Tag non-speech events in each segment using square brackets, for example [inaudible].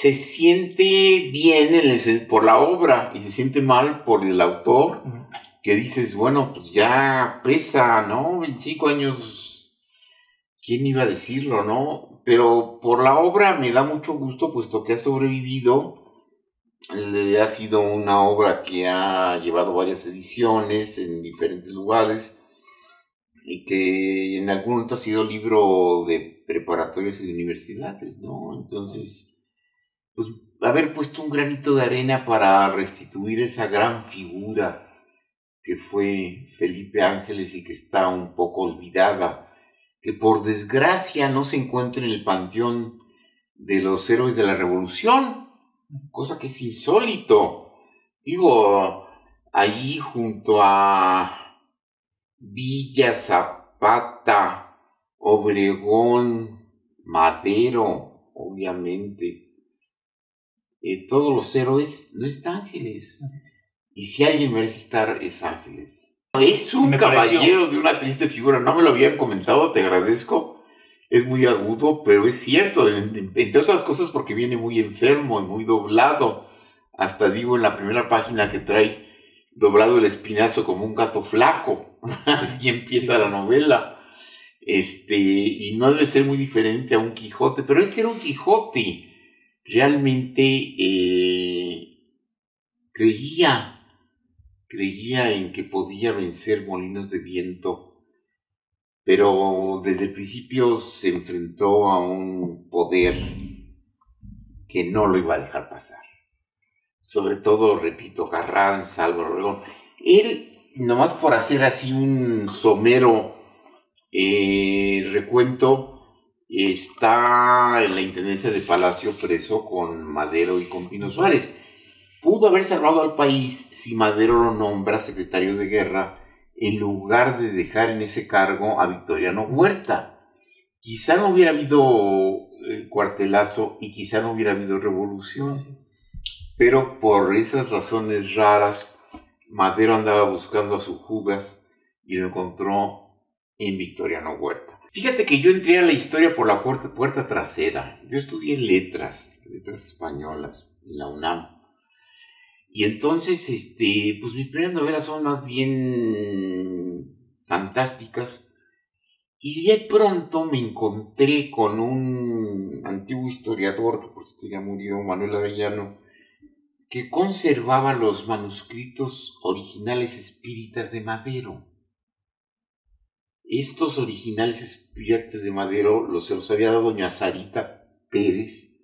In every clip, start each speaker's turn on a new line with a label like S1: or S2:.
S1: se siente bien por la obra y se siente mal por el autor, que dices, bueno, pues ya pesa, ¿no? 25 años, ¿quién iba a decirlo, no? Pero por la obra me da mucho gusto, puesto que ha sobrevivido. Ha sido una obra que ha llevado varias ediciones en diferentes lugares y que en algún momento ha sido libro de preparatorios y de universidades, ¿no? Entonces, pues haber puesto un granito de arena para restituir esa gran figura que fue Felipe Ángeles y que está un poco olvidada, que por desgracia no se encuentra en el panteón de los héroes de la revolución, cosa que es insólito. Digo, allí junto a Villa Zapata, Obregón, Madero, obviamente. Eh, todos los héroes no están Ángeles. Y si alguien merece estar, es Ángeles. Es un caballero de una triste figura. No me lo habían comentado, te agradezco. Es muy agudo, pero es cierto, entre otras cosas porque viene muy enfermo y muy doblado. Hasta digo en la primera página que trae doblado el espinazo como un gato flaco. [laughs] Así empieza la novela. Este, y no debe ser muy diferente a un Quijote, pero es que era un Quijote. Realmente eh, creía, creía en que podía vencer molinos de viento, pero desde el principio se enfrentó a un poder que no lo iba a dejar pasar sobre todo, repito, Carranza, Álvaro Obregón. Él, nomás por hacer así un somero eh, recuento, está en la Intendencia de Palacio preso con Madero y con Pino Suárez. Pudo haber salvado al país si Madero lo nombra secretario de guerra en lugar de dejar en ese cargo a Victoriano Huerta. Quizá no hubiera habido eh, cuartelazo y quizá no hubiera habido revolución pero por esas razones raras, Madero andaba buscando a su Judas y lo encontró en Victoriano Huerta. Fíjate que yo entré a la historia por la puerta, trasera. Yo estudié letras, letras españolas, en la UNAM. Y entonces, este, pues mis primeras novelas son más bien fantásticas. Y de pronto me encontré con un antiguo historiador, que por cierto ya murió, Manuel Arellano, que conservaba los manuscritos originales espíritas de Madero. Estos originales espíritas de Madero los, se los había dado doña Sarita Pérez,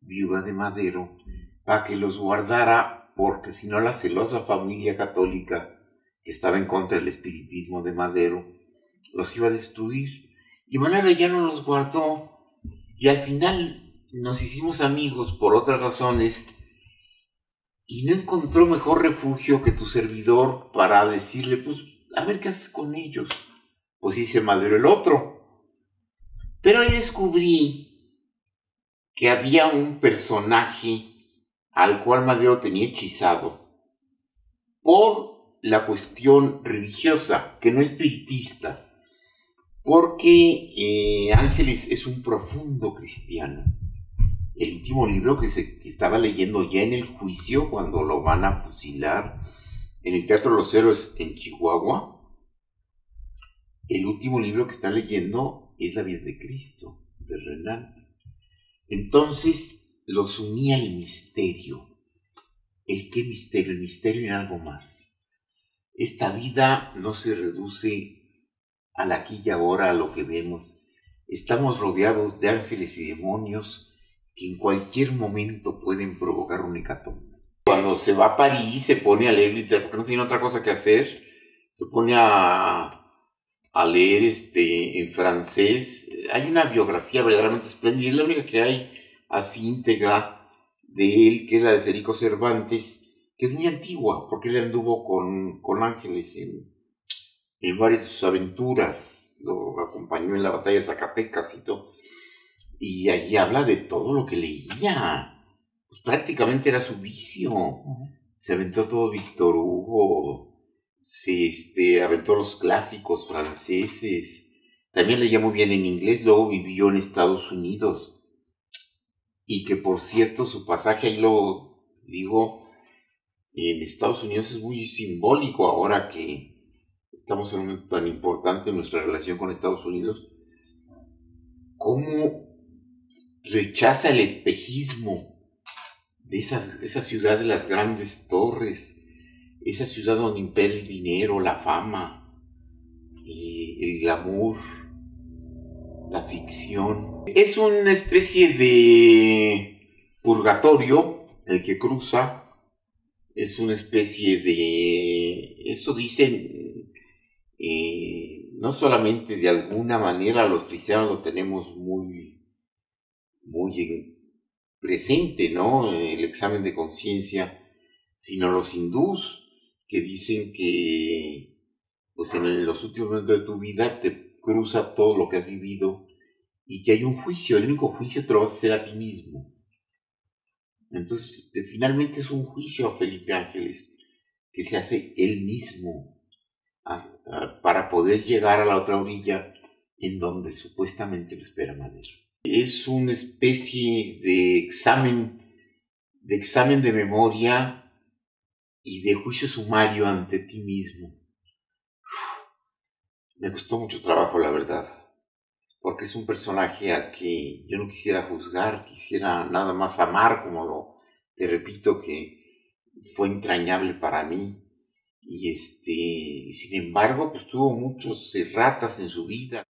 S1: viuda de Madero, para que los guardara porque si no la celosa familia católica que estaba en contra del espiritismo de Madero los iba a destruir. Y Manuel ya no los guardó y al final nos hicimos amigos por otras razones y no encontró mejor refugio que tu servidor para decirle, pues, a ver qué haces con ellos. Pues hice Madero el otro. Pero ahí descubrí que había un personaje al cual Madero tenía hechizado por la cuestión religiosa, que no es espiritista, porque eh, Ángeles es un profundo cristiano el último libro que, se, estaba leyendo ya en el juicio cuando lo van a fusilar en el Teatro de los Héroes en Chihuahua. El último libro que está leyendo es La vida de Cristo, de Renan. Entonces los unía el misterio. ¿El qué misterio? El misterio en algo más. Esta vida no se reduce al aquí y ahora, a lo que vemos. Estamos rodeados de ángeles y demonios que en cualquier momento pueden provocar un hecatombe. Cuando se va a París se pone a leer literatura porque no tiene otra cosa que hacer, se pone a, a leer este, en francés. Hay una biografía verdaderamente espléndida, es la única que hay así íntegra de él, que es la de Federico Cervantes, que es muy antigua, porque él anduvo con, con Ángeles en, en varias de sus aventuras, lo acompañó en la batalla de Zacatecas y todo. Y ahí habla de todo lo que leía. Pues prácticamente era su vicio. Se aventó todo Víctor Hugo, se este, aventó los clásicos franceses. También leía muy bien en inglés, luego vivió en Estados Unidos. y que por cierto su pasaje, ahí lo digo, en Estados Unidos es muy simbólico ahora que estamos en un momento tan importante en nuestra relación con Estados Unidos, cómo rechaza el espejismo de esa, esa ciudad de las grandes torres, esa ciudad donde impera el dinero, la fama, el glamour, la ficción. Es una especie de purgatorio el que cruza, es una especie de, eso dicen, eh, no solamente de alguna manera los cristianos lo tenemos muy, muy presente, ¿no? El examen de conciencia, sino los hindús que dicen que, pues en los últimos momentos de tu vida te cruza todo lo que has vivido y que hay un juicio, el único juicio te lo vas a hacer a ti mismo. Entonces, finalmente es un juicio a Felipe Ángeles que se hace él mismo para poder llegar a la otra orilla en donde supuestamente lo espera Madero. Es una especie de examen, de examen de memoria y de juicio sumario ante ti mismo me costó mucho trabajo, la verdad, porque es un personaje al que yo no quisiera juzgar, quisiera nada más amar, como lo, te repito, que fue entrañable para mí. Y este, sin embargo, pues tuvo muchos erratas en su vida.